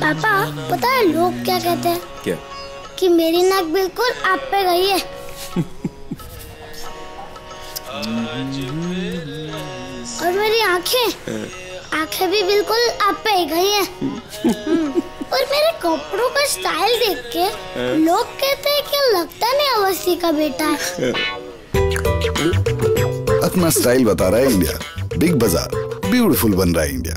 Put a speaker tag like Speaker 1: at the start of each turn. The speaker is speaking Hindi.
Speaker 1: पापा पता है लोग क्या कहते हैं?
Speaker 2: क्या?
Speaker 1: कि मेरी नाक बिल्कुल आप पे गई है। और मेरी आँखें आँखें भी बिल्कुल आप पे गई है। और मेरे कपड़ों का स्टाइल देख के लोग कहते हैं कि लगता नहीं अवस्थी का बेटा है।
Speaker 3: अपना स्टाइल बता रहा है इंडिया। बिग बाज़ार ब्यूटीफुल बन रहा है इंडिया।